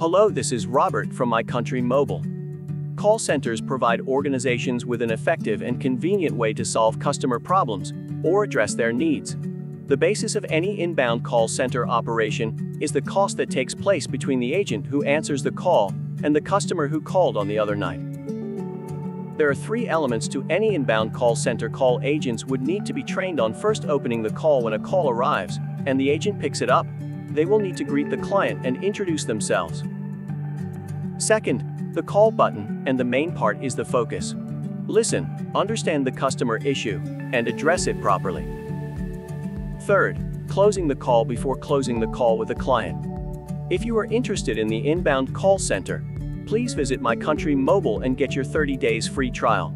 Hello, this is Robert from My Country Mobile. Call centers provide organizations with an effective and convenient way to solve customer problems or address their needs. The basis of any inbound call center operation is the cost that takes place between the agent who answers the call and the customer who called on the other night. There are three elements to any inbound call center call agents would need to be trained on first opening the call when a call arrives and the agent picks it up. They will need to greet the client and introduce themselves. Second, the call button and the main part is the focus. Listen, understand the customer issue, and address it properly. Third, closing the call before closing the call with the client. If you are interested in the inbound call center, please visit My Country Mobile and get your 30 days free trial.